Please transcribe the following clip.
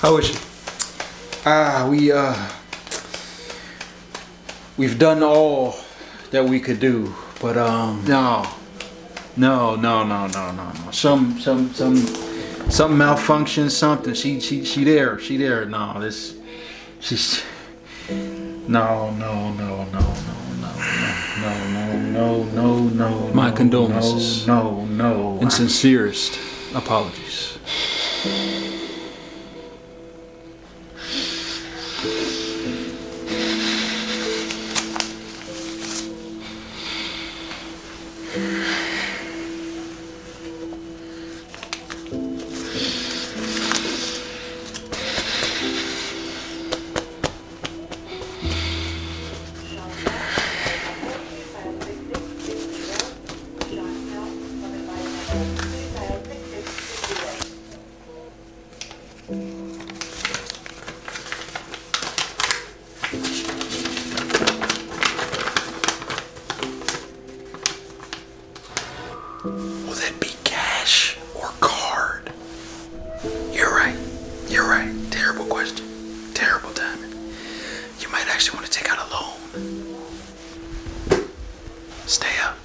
How is she? Ah, we uh, we've done all that we could do, but um, no, no, no, no, no, no, no. Some, some, some, some malfunction, something. She, she, she there, she there. No, this, she's, no, no, no, no, no. No, no, no, no, no. My no, condolences. No, no. no. And sincerest apologies. Will that be cash or card? You're right. You're right. Terrible question. Terrible timing. You might actually want to take out a loan. Stay up.